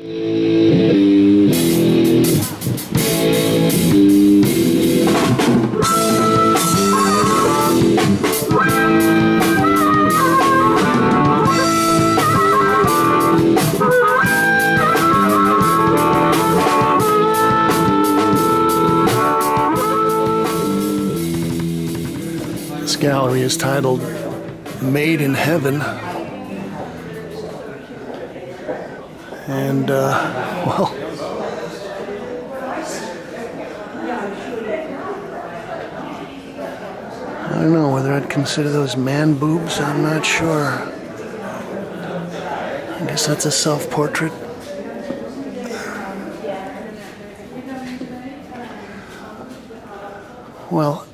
This gallery is titled Made in Heaven. And, uh, well, I don't know whether I'd consider those man boobs. I'm not sure. I guess that's a self portrait. Well,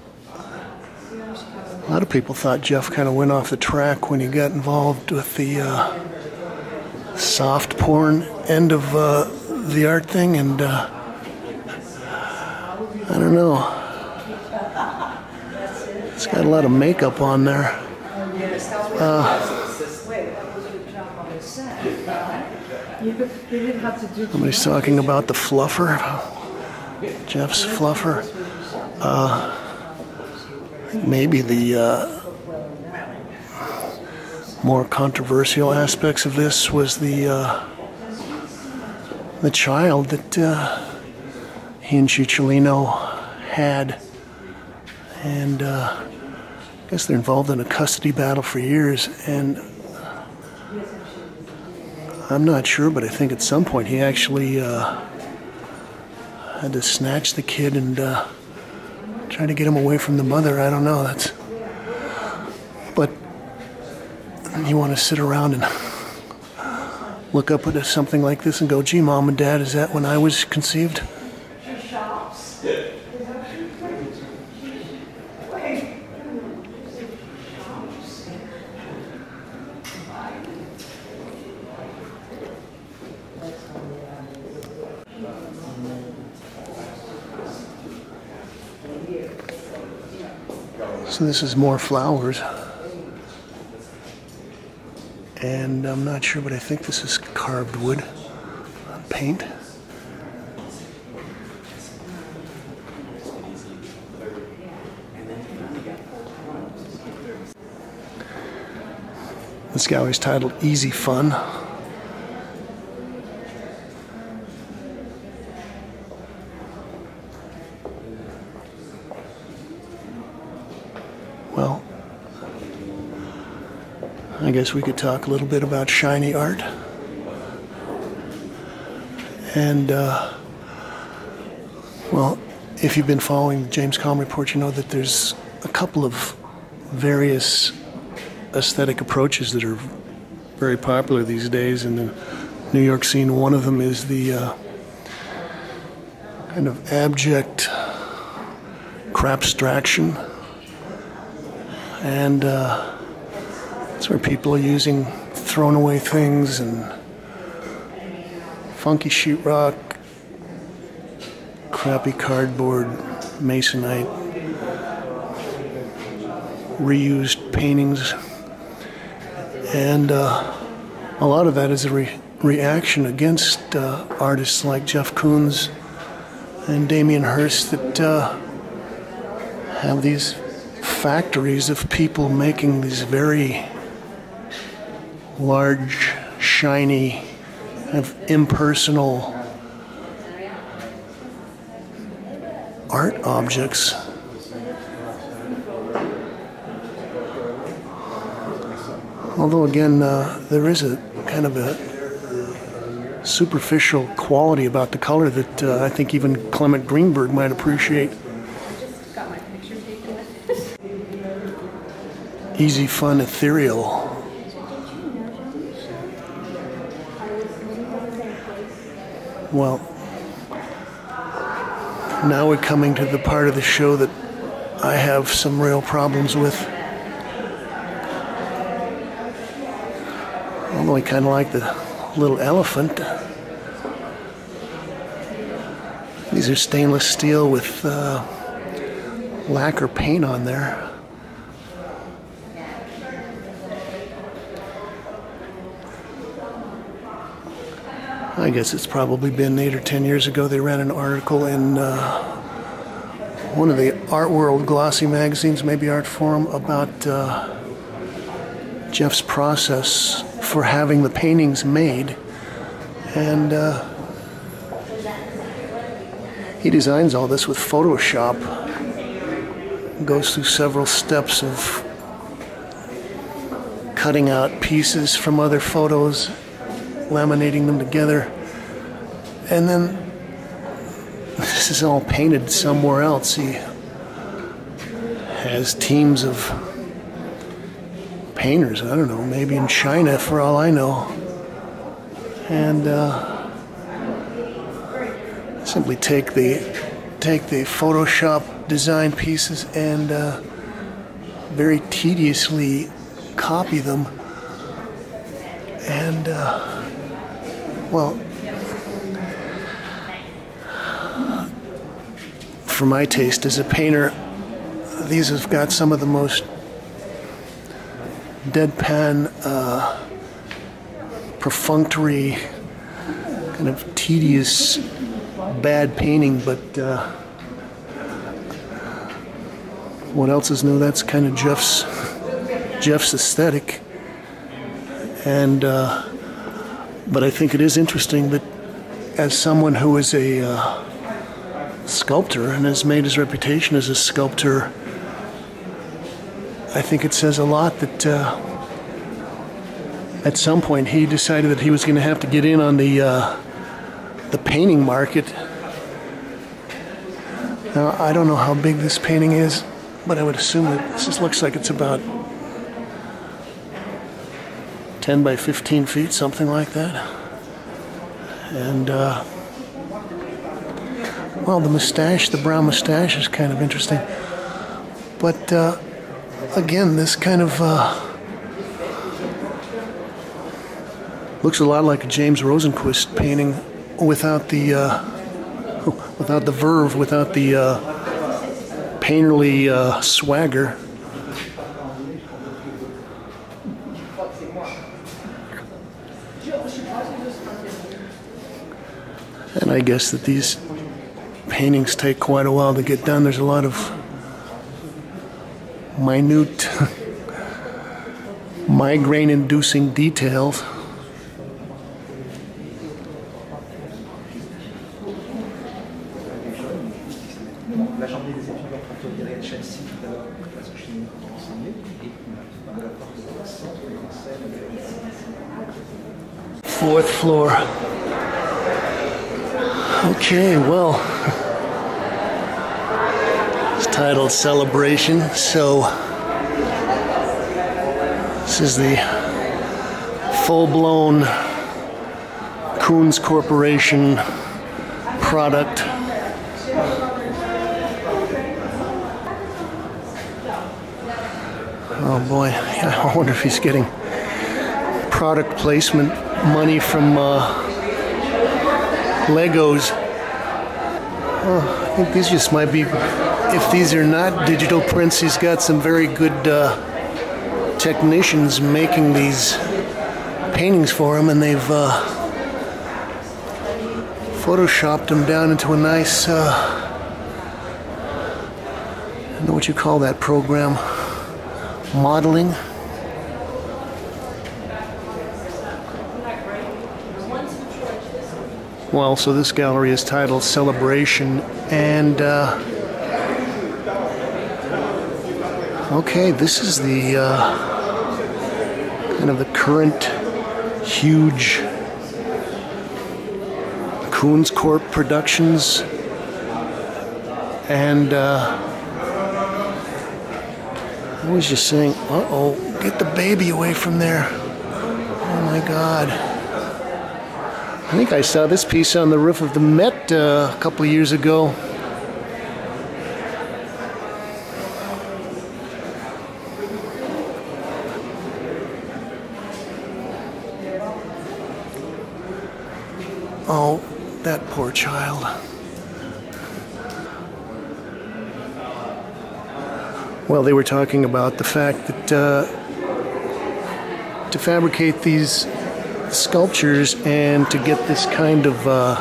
a lot of people thought Jeff kind of went off the track when he got involved with the uh, soft porn end of uh, the art thing, and uh, I don't know. It's got a lot of makeup on there. Somebody's talking about the fluffer. Jeff's fluffer. Uh, maybe the uh, more controversial aspects of this was the uh, the child that uh, he and Cicciolina had, and uh, I guess they're involved in a custody battle for years. And I'm not sure, but I think at some point he actually uh, had to snatch the kid and uh, try to get him away from the mother. I don't know. That's but you want to sit around and look up at something like this and go, "Gee, mom and dad, is that when I was conceived?" So this is more flowers. And I'm not sure, but I think this is carved wood paint. This gallery is titled Easy Fun. Well, I guess we could talk a little bit about shiny art. And, uh, well, if you've been following the James Kalm report, you know that there's a couple of various aesthetic approaches that are very popular these days in the New York scene. One of them is the uh, kind of abject crapstraction and uh, it's where people are using thrown away things and funky sheetrock, crappy cardboard, masonite, reused paintings, and uh, a lot of that is a re- reaction against uh, artists like Jeff Koons and Damien Hirst that uh, have these factories of people making these very large, shiny, of impersonal art objects. Although, again, uh, there is a kind of a superficial quality about the color that uh, I think even Clement Greenberg might appreciate. Got my picture taken. Easy, fun, ethereal. Well, now we're coming to the part of the show that I have some real problems with. Although I kind of like the little elephant. These are stainless steel with uh, lacquer paint on there. I guess it's probably been eight or ten years ago. They ran an article in uh, one of the Art World glossy magazines, maybe Art Forum, about uh, Jeff's process for having the paintings made. And uh, he designs all this with Photoshop, goes through several steps of cutting out pieces from other photos laminating them together. And then this is all painted somewhere else. He has teams of painters, I don't know, maybe in China for all I know. And uh, simply take the take the Photoshop design pieces and uh, very tediously copy them and uh, well, for my taste as a painter, these have got some of the most deadpan, uh, perfunctory, kind of tedious, bad painting, but uh, what else is new? That's kind of Jeff's Jeff's aesthetic, and. Uh, but I think it is interesting that as someone who is a uh, sculptor and has made his reputation as a sculptor, I think it says a lot that uh, at some point he decided that he was going to have to get in on the uh, the painting market. Now I don't know how big this painting is, but I would assume that this looks like it's about 10 by 15 feet, something like that. And, uh, well, the mustache, the brown mustache is kind of interesting. But, uh, again, this kind of uh, looks a lot like a James Rosenquist painting without the, uh, without the verve, without the uh, painterly uh, swagger. I guess that these paintings take quite a while to get done. There's a lot of minute, migraine inducing details. Fourth floor. Okay, well, it's titled Celebration, so this is the full blown Koons Corporation product. Oh boy, I wonder if he's getting product placement money from. Uh, Legos. Oh, I think these just might be, if these are not digital prints, he's got some very good uh, technicians making these paintings for him, and they've uh, photoshopped them down into a nice, uh, I don't know what you call that program, modeling. Well, so this gallery is titled Celebration, and uh, okay, this is the uh, kind of the current huge Koons Corp Productions, and uh, I was just saying, uh oh, get the baby away from there. Oh my God. I think I saw this piece on the roof of the Met uh, a couple years ago. Oh, that poor child. Well, they were talking about the fact that uh, to fabricate these sculptures and to get this kind of uh,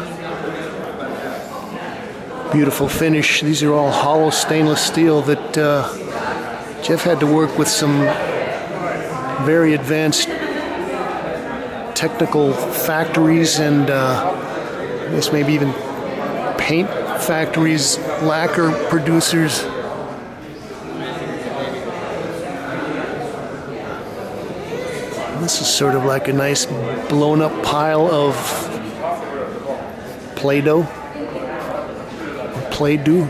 beautiful finish. These are all hollow stainless steel that uh, Jeff had to work with some very advanced technical factories and uh, I guess maybe even paint factories, lacquer producers. This is sort of like a nice blown up pile of Play Doh, Play Doh.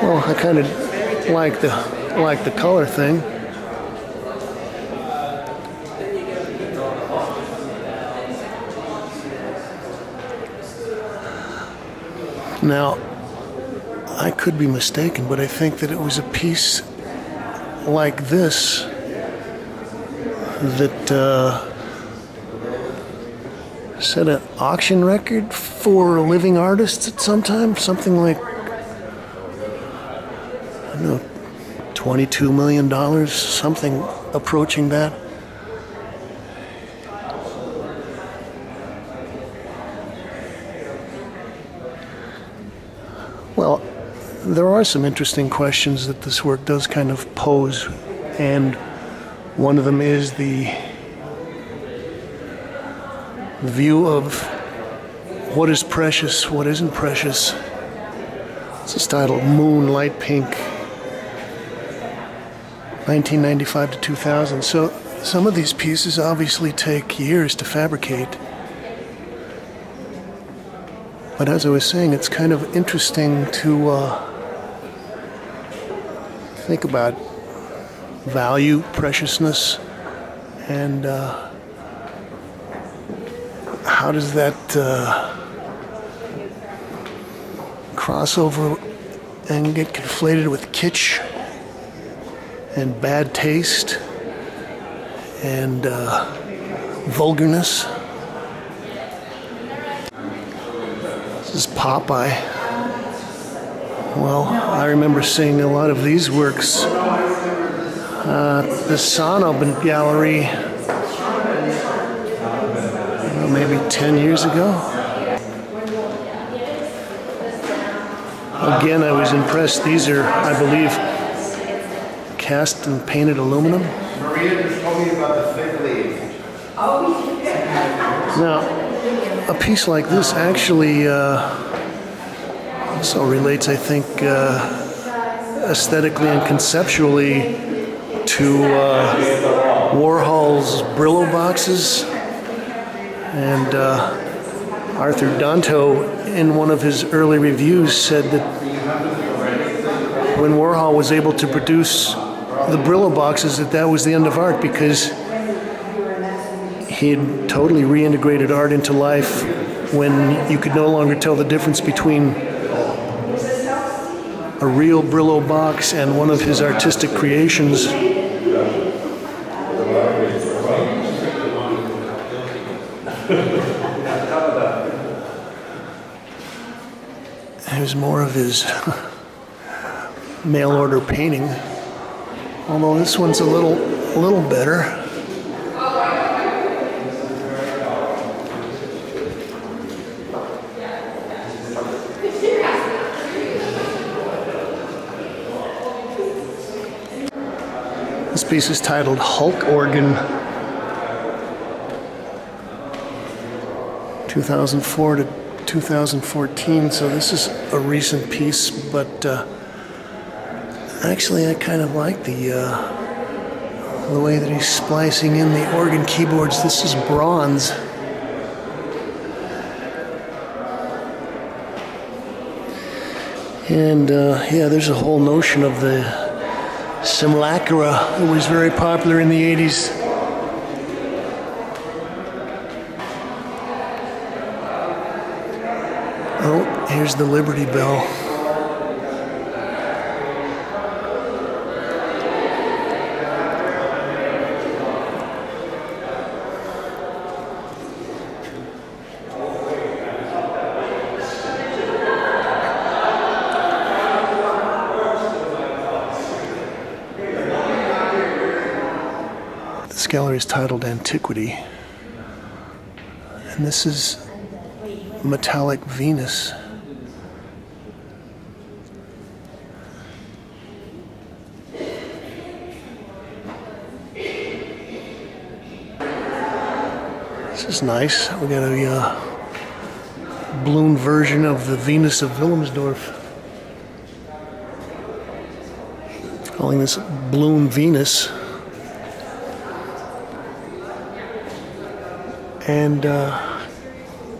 Well, I kind of like the like the color thing. Now, I could be mistaken, but I think that it was a piece like this that uh, set an auction record for living artists at some time. Something like, I don't know, $22 million, something approaching that. Well, there are some interesting questions that this work does kind of pose, and one of them is the view of what is precious, what isn't precious. This is titled Moonlight Pink, 1995 to 2000. So some of these pieces obviously take years to fabricate. But as I was saying, it's kind of interesting to uh, think about value, preciousness, and uh, how does that uh, cross over and get conflated with kitsch and bad taste and uh, vulgarness. This is Popeye. Well, I remember seeing a lot of these works uh, at the Sonnabend Gallery uh, maybe 10 years ago. Again, I was impressed. These are, I believe, cast and painted aluminum. Maria just told me about the fig leaf. Now, a piece like this actually uh, also relates, I think, uh, aesthetically and conceptually to uh, Warhol's Brillo boxes. And uh, Arthur Danto, in one of his early reviews, said that when Warhol was able to produce the Brillo boxes, that that was the end of art because he had totally reintegrated art into life when you could no longer tell the difference between a real Brillo box and one of his artistic creations. Was more of his mail order painting, although this one's a little, a little better. Piece is titled Hulk Organ 2004 to 2014, so this is a recent piece, but uh, actually I kind of like the uh, the way that he's splicing in the organ keyboards. This is bronze. And uh, yeah, there's a whole notion of the simulacra that was very popular in the 80s. Oh, here's the Liberty Bell. This gallery is titled Antiquity. And this is Metallic Venus. This is nice. We got a uh, balloon version of the Venus of Willendorf. Calling this Balloon Venus. And uh,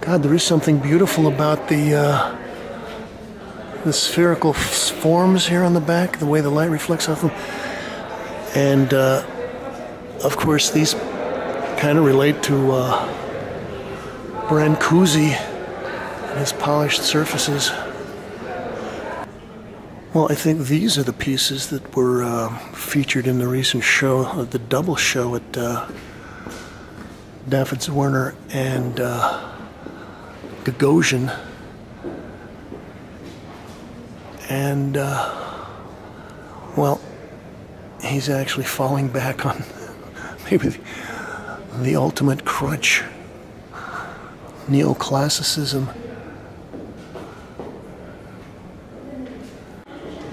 God, there is something beautiful about the uh, the spherical forms here on the back, the way the light reflects off them, and uh, of course these kind of relate to uh, Brancusi and his polished surfaces. Well, I think these are the pieces that were uh, featured in the recent show, uh, the double show at David Zwirner and uh, Gagosian. And, uh, well, he's actually falling back on maybe the, the ultimate crutch neoclassicism.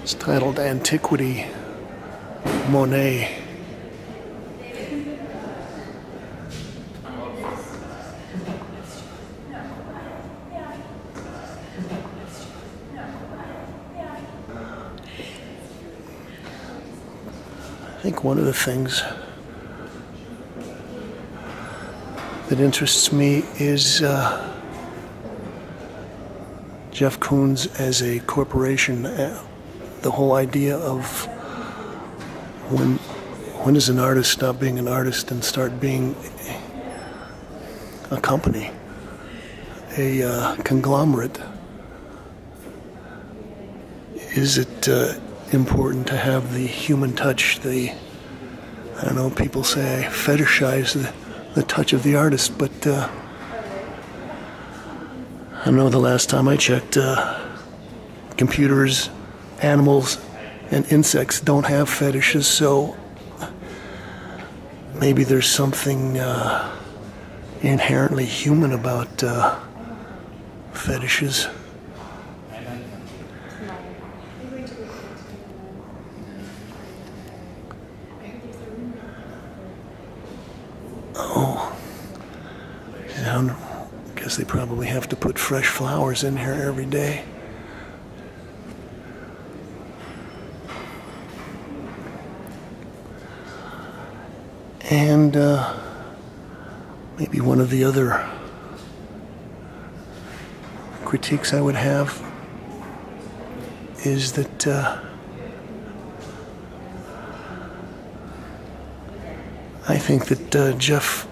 It's titled Antiquity Monet. One of the things that interests me is uh, Jeff Koons as a corporation. Uh, the whole idea of when when does an artist stop being an artist and start being a company, a uh, conglomerate? Is it uh, important to have the human touch? The I know. People say I fetishize the, the touch of the artist, but uh, I know the last time I checked, uh, computers, animals, and insects don't have fetishes, so maybe there's something uh, inherently human about uh, fetishes. Oh, yeah, I guess they probably have to put fresh flowers in here every day. And uh, maybe one of the other critiques I would have is that uh, I think that uh, Jeff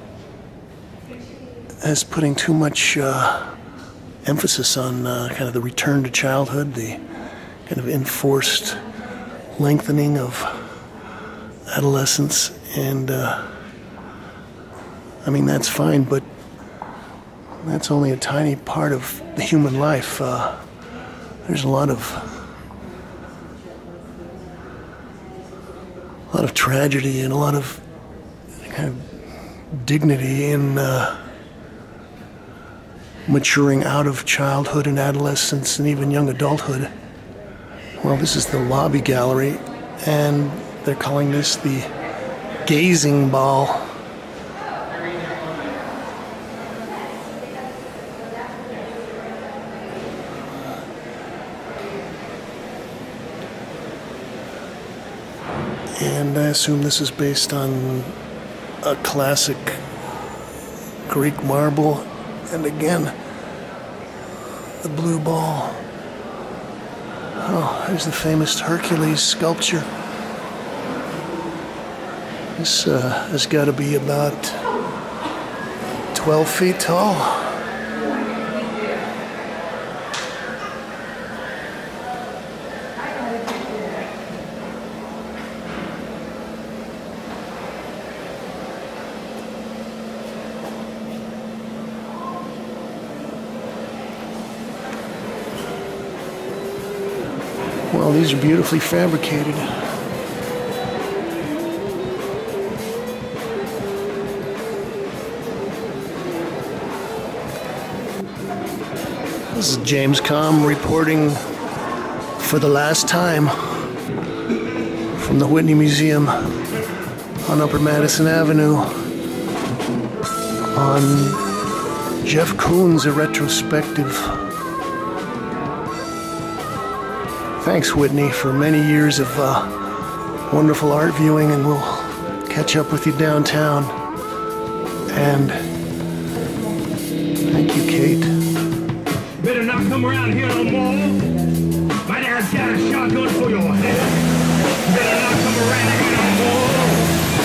is putting too much uh, emphasis on uh, kind of the return to childhood, the kind of enforced lengthening of adolescence, and uh, I mean that's fine, but that's only a tiny part of the human life. Uh, there's a lot of a lot of tragedy and a lot of of dignity in uh, maturing out of childhood and adolescence and even young adulthood. Well, this is the lobby gallery, and they're calling this the gazing ball. And I assume this is based on a classic Greek marble. And again, the blue ball. Oh, there's the famous Hercules sculpture. This uh, has got to be about 12 feet tall. these are beautifully fabricated. This is James Kalm reporting for the last time from the Whitney Museum on Upper Madison Avenue on Jeff Koons' retrospective. Thanks, Whitney, for many years of uh, wonderful art viewing, and we'll catch up with you downtown. And thank you, Kate. Better not come around here no more. My dad's got a shotgun for your head. Better not come around here no more.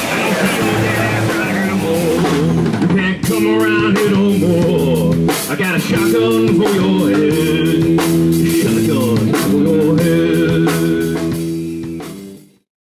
I don't see your dad around here no more. You can't come around here no more. I got a shotgun for your head your head.